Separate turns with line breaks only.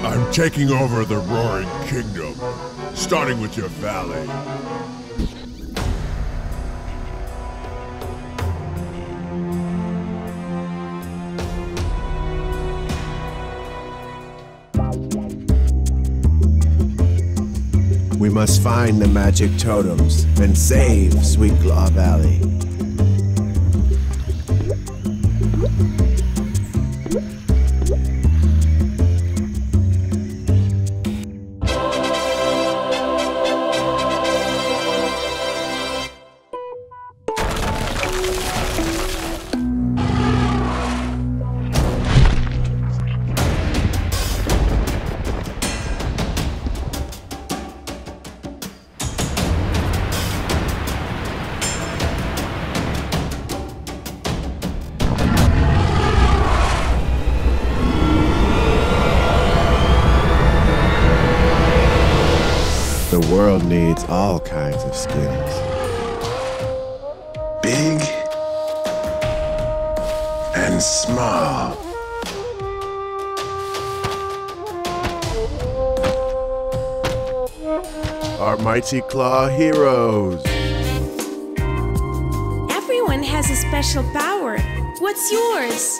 I'm taking over the Roaring Kingdom, starting with your valley.
We must find the magic totems and save Sweetclaw Valley. The world needs all kinds of skins.
Big and small.
Our mighty claw heroes.
Everyone has a special power. What's yours?